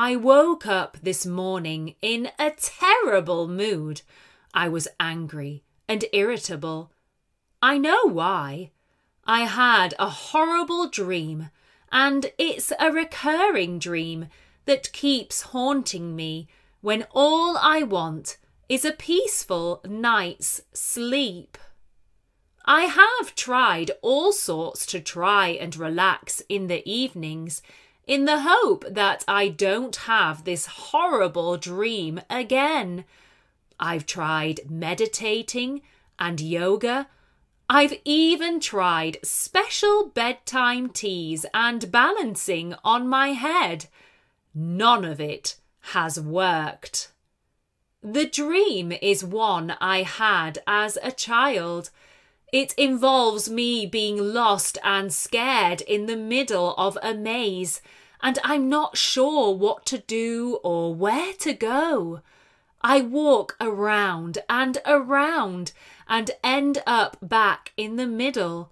I woke up this morning in a terrible mood. I was angry and irritable. I know why. I had a horrible dream, and it's a recurring dream that keeps haunting me when all I want is a peaceful night's sleep. I have tried all sorts to try and relax in the evenings in the hope that I don't have this horrible dream again. I've tried meditating and yoga. I've even tried special bedtime teas and balancing on my head. None of it has worked. The dream is one I had as a child. It involves me being lost and scared in the middle of a maze and I'm not sure what to do or where to go. I walk around and around and end up back in the middle.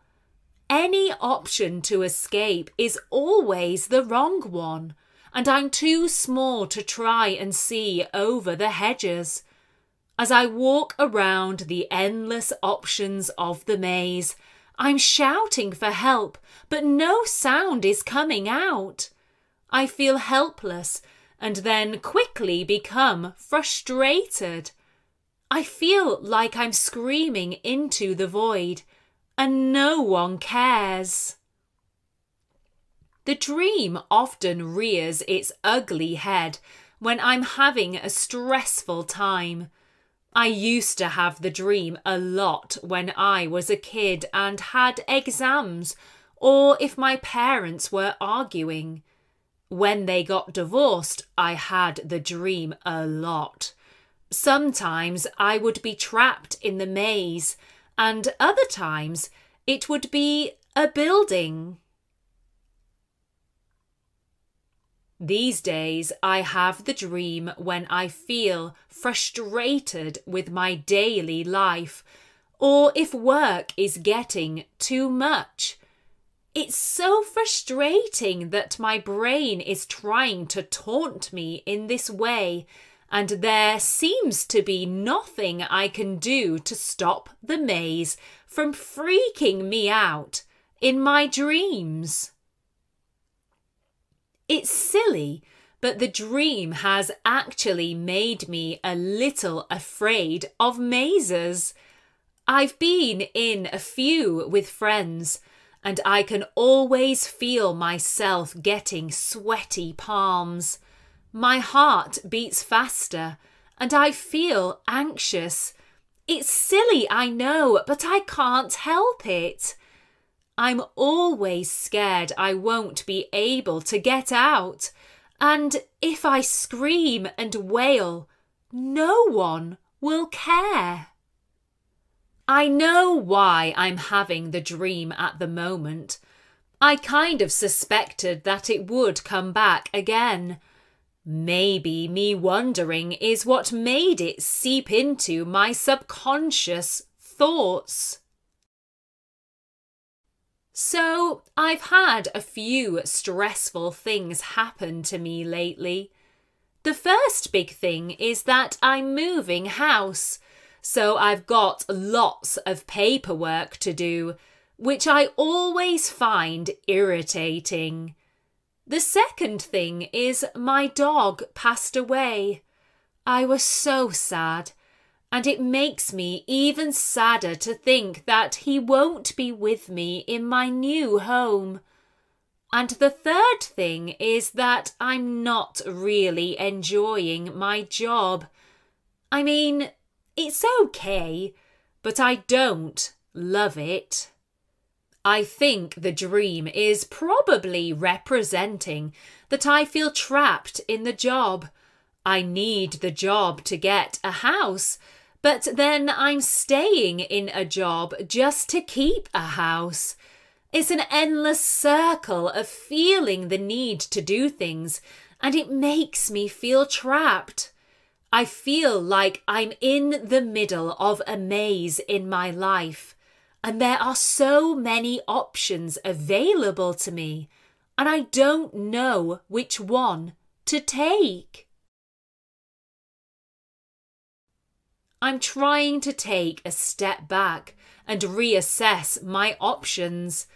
Any option to escape is always the wrong one, and I'm too small to try and see over the hedges. As I walk around the endless options of the maze, I'm shouting for help, but no sound is coming out. I feel helpless and then quickly become frustrated. I feel like I'm screaming into the void and no one cares. The dream often rears its ugly head when I'm having a stressful time. I used to have the dream a lot when I was a kid and had exams, or if my parents were arguing. When they got divorced, I had the dream a lot. Sometimes I would be trapped in the maze, and other times it would be a building. These days, I have the dream when I feel frustrated with my daily life, or if work is getting too much. It's so frustrating that my brain is trying to taunt me in this way, and there seems to be nothing I can do to stop the maze from freaking me out in my dreams. It's silly, but the dream has actually made me a little afraid of mazes. I've been in a few with friends and I can always feel myself getting sweaty palms. My heart beats faster, and I feel anxious. It's silly, I know, but I can't help it. I'm always scared I won't be able to get out, and if I scream and wail, no one will care. I know why I'm having the dream at the moment. I kind of suspected that it would come back again. Maybe me wondering is what made it seep into my subconscious thoughts. So, I've had a few stressful things happen to me lately. The first big thing is that I'm moving house so I've got lots of paperwork to do, which I always find irritating. The second thing is my dog passed away. I was so sad, and it makes me even sadder to think that he won't be with me in my new home. And the third thing is that I'm not really enjoying my job. I mean, it's okay, but I don't love it. I think the dream is probably representing that I feel trapped in the job. I need the job to get a house, but then I'm staying in a job just to keep a house. It's an endless circle of feeling the need to do things, and it makes me feel trapped. I feel like I'm in the middle of a maze in my life, and there are so many options available to me, and I don't know which one to take. I'm trying to take a step back and reassess my options,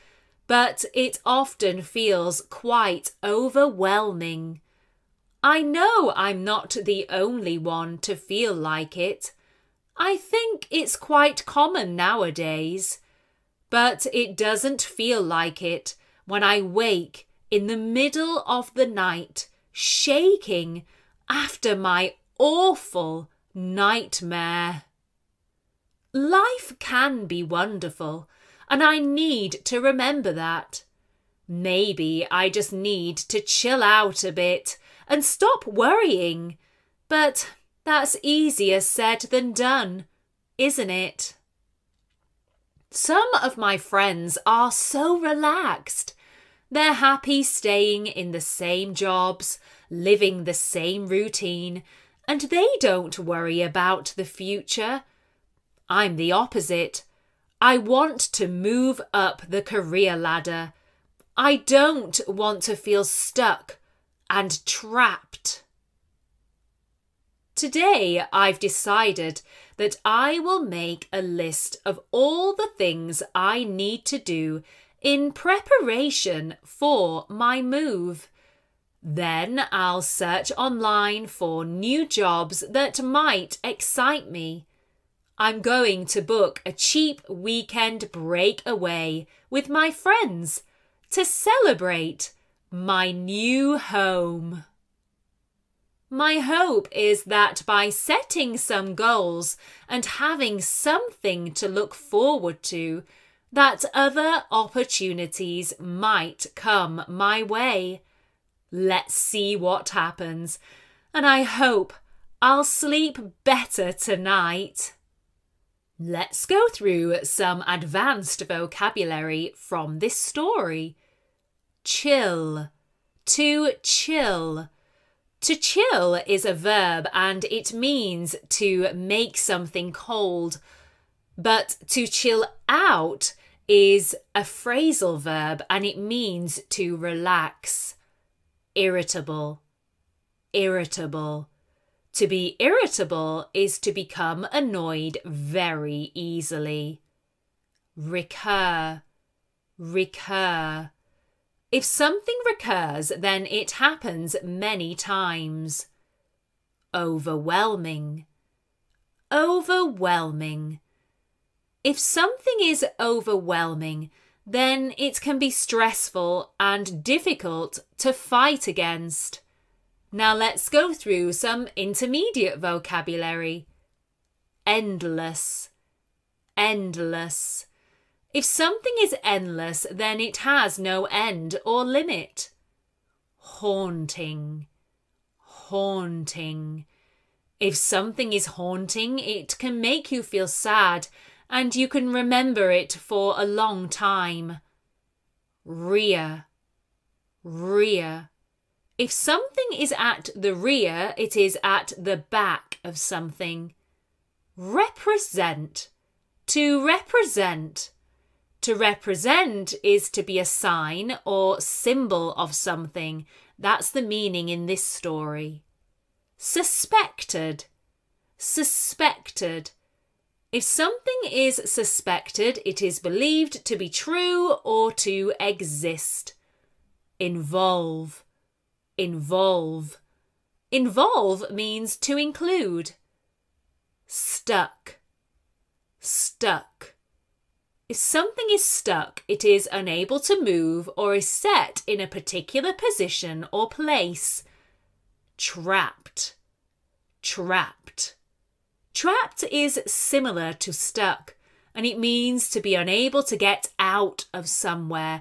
but it often feels quite overwhelming. I know I'm not the only one to feel like it. I think it's quite common nowadays. But it doesn't feel like it when I wake in the middle of the night, shaking after my awful nightmare. Life can be wonderful, and I need to remember that. Maybe I just need to chill out a bit and stop worrying. But that's easier said than done, isn't it? Some of my friends are so relaxed. They're happy staying in the same jobs, living the same routine, and they don't worry about the future. I'm the opposite. I want to move up the career ladder. I don't want to feel stuck and trapped. Today, I've decided that I will make a list of all the things I need to do in preparation for my move. Then I'll search online for new jobs that might excite me. I'm going to book a cheap weekend breakaway with my friends to celebrate my new home. My hope is that by setting some goals and having something to look forward to, that other opportunities might come my way. Let's see what happens, and I hope I'll sleep better tonight. Let's go through some advanced vocabulary from this story. Chill. To chill. To chill is a verb and it means to make something cold. But to chill out is a phrasal verb and it means to relax irritable, irritable. To be irritable is to become annoyed very easily. Recur, recur. If something recurs, then it happens many times. Overwhelming, overwhelming. If something is overwhelming, then it can be stressful and difficult to fight against. Now let's go through some intermediate vocabulary. Endless, endless. If something is endless, then it has no end or limit. Haunting, haunting. If something is haunting, it can make you feel sad and you can remember it for a long time. Rear, rear. If something is at the rear, it is at the back of something. Represent, to represent. To represent is to be a sign or symbol of something. That's the meaning in this story. Suspected, suspected. If something is suspected, it is believed to be true or to exist. Involve. Involve. Involve means to include. Stuck. Stuck. If something is stuck, it is unable to move or is set in a particular position or place. Trapped. Trapped. Trapped is similar to stuck, and it means to be unable to get out of somewhere